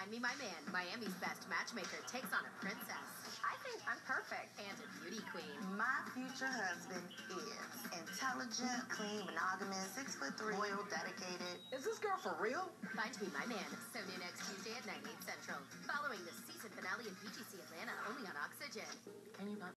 Find Me My Man, Miami's best matchmaker, takes on a princess. I think I'm perfect. And a beauty queen. My future husband is intelligent, clean, monogamous, six foot three, loyal, dedicated. Is this girl for real? Find Me My Man, Sony next Tuesday at 9, 8 central. Following the season finale in B.G.C. Atlanta, only on Oxygen. Can you not?